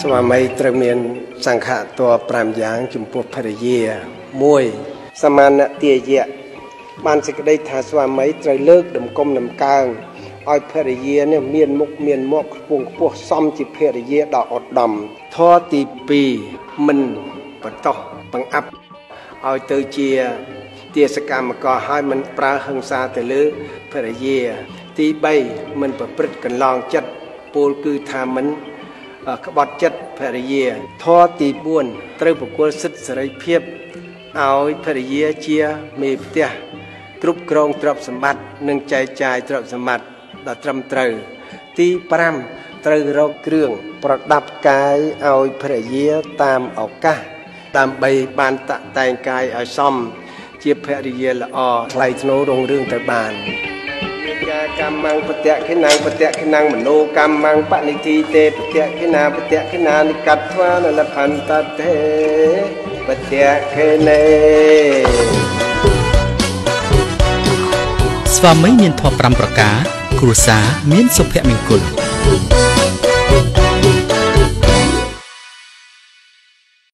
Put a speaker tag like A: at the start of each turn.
A: ស្វាមីត្រូវមានសង្ឃៈត5យ៉ាង ចំពោះភរិយា1សមានទាយៈបានសេចក្តីថាស្វាមីត្រូវលើកដំគុំដំកើងឲ្យភរិយានេះមានមុខមានមាត់ខ្ពង់ខ្ពស់សមជាភរិយាដ៏ឧត្តមធម៌ទី2មិនបន្តោះបង្អាប់ឲ្យទៅជាទាសកម្មករឲ្យមិនប្រើហិង្សាទៅលើភរិយា ទី3មិនប្រព្រឹត្តកន្លងចិត្តពោលគឺថាមិនក្បត់ចិត្តភរិយាធម៌ទី4ត្រូវប្រគល់សិទ្ធិសេរីភាពឲ្យភរិយាជាមេផ្ទះគ្រប់គ្រងទ្រព្យសម្បត្តិនិងចែកចាយទ្រព្យសម្បត្តិដ៏ត្រឹមត្រូវ ទី5ត្រូវរកគ្រឿងប្រដាប់កាយឲ្យភរិយាតាមឱកាសដើម្បីបានតតែងកាយឲ្យសមជាភរិយាល្អថ្លៃថ្នូររុងរឿងទៅបានយា កម្មងបតៈខិណាងបតៈខិណាងមโนកម្មងបនិធិទេបតៈខិណាបតៈខិណានិកត្វានលផន្តតេបតៈខិនេ
B: ស្វាមីមានធម៌5ប្រការគ្រួសារមានសុភមង្គល